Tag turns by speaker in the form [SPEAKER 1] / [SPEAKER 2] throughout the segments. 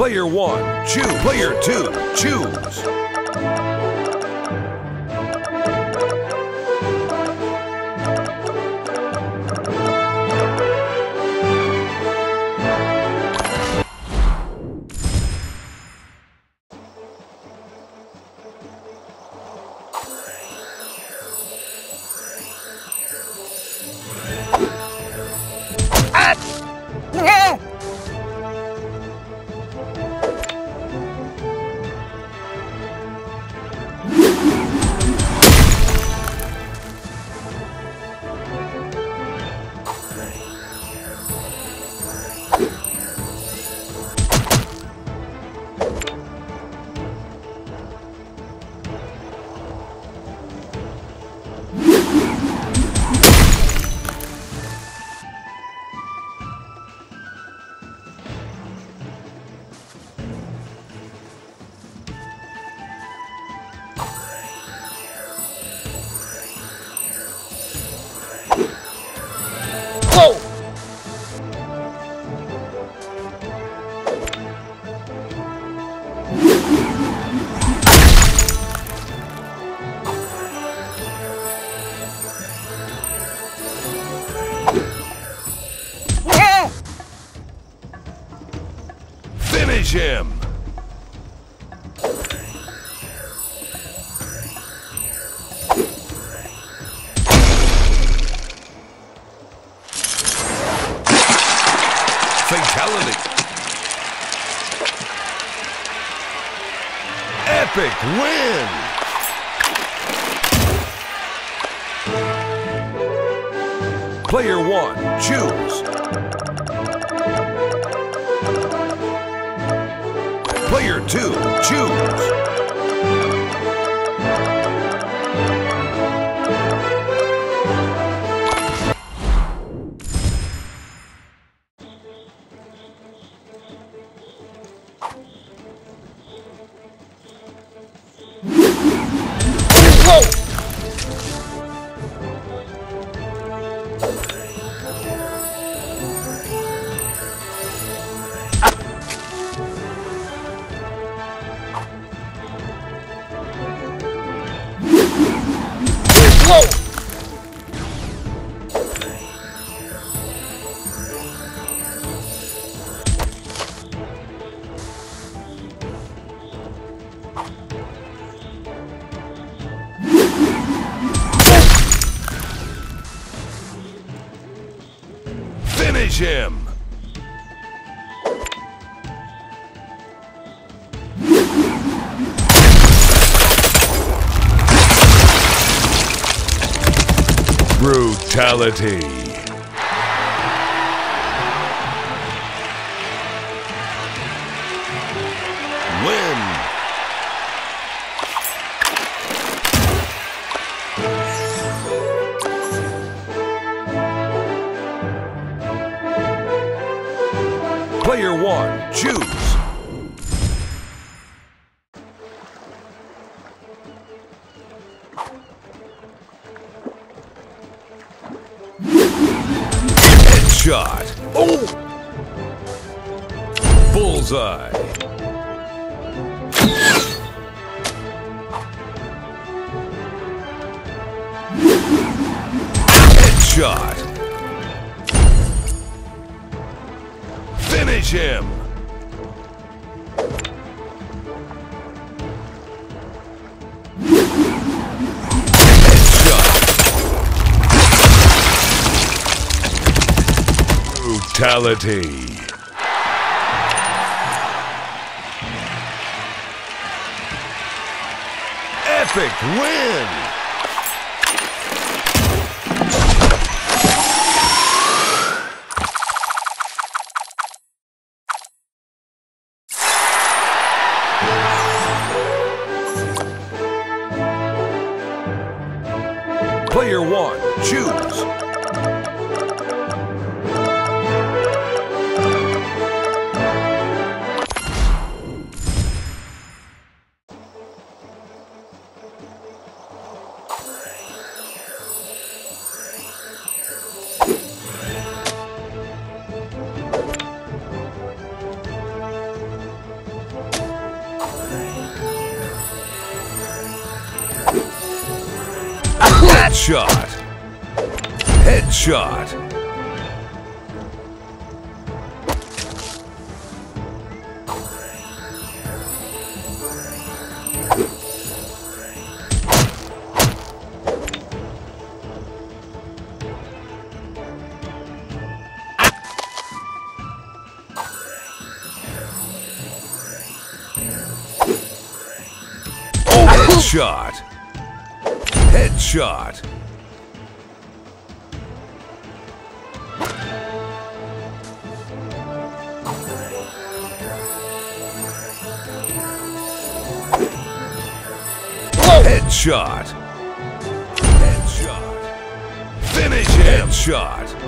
[SPEAKER 1] Player one, choose. Player two, choose. Him! Fatality! Epic win! Player one, choose. Player two, choose. Finish him! Brutality. Win. Player one, choose. Headshot. Oh! Bullseye. Headshot. Finish him. Brutality. Epic win! Player one, choose. Headshot. Headshot. Headshot. Headshot. Headshot. Headshot. Finish him. Headshot.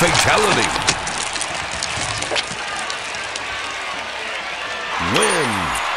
[SPEAKER 1] Fatality. Win.